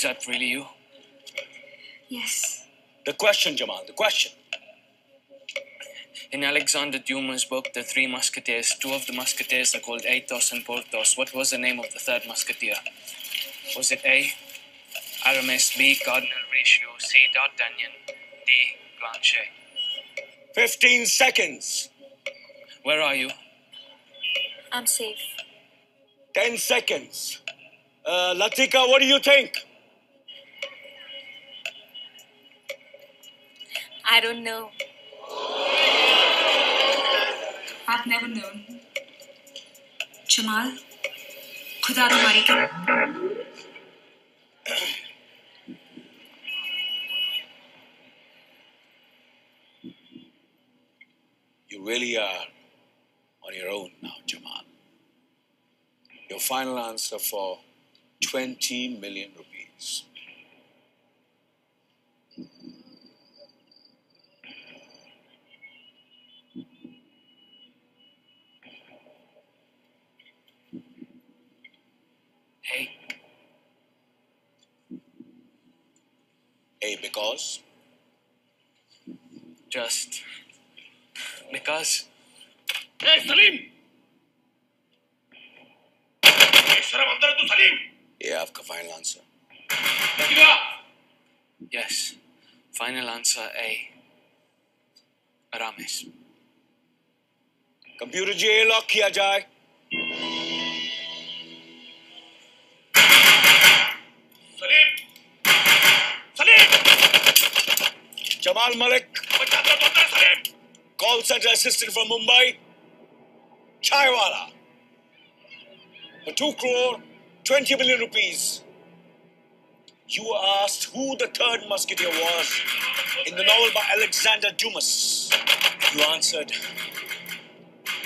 Is that really you? Yes. The question, Jamal, the question. In Alexander Dumas' book, The Three Musketeers, two of the musketeers are called Athos and Porthos. What was the name of the third musketeer? Was it A. Aramis, B. Cardinal Richelieu, C. D'Artagnan, D. Planchet? 15 seconds. Where are you? I'm safe. 10 seconds. Uh, Latika, what do you think? I don't know. I've never known. Jamal, खुदा तुम्हारी के You really are on your own now, Jamal. Your final answer for 20 million rupees. A, because? Just because ए सलीम ए शर्म अंदर है तू Salim A, आपका final answer. Latika yes. Final answer A. Aramis. Computer ji A lock किया जाए Jamal Malik, call center assistant from Mumbai, Chaiwala, for 2 crore 20 million rupees. You asked who the third musketeer was in the novel by Alexander Dumas. You answered,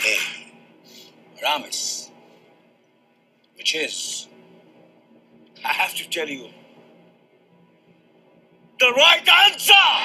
A. Ramis. Which is, I have to tell you, the right answer!